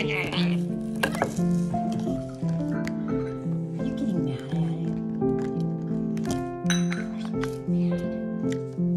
Are you getting mad at it? Are you getting mad?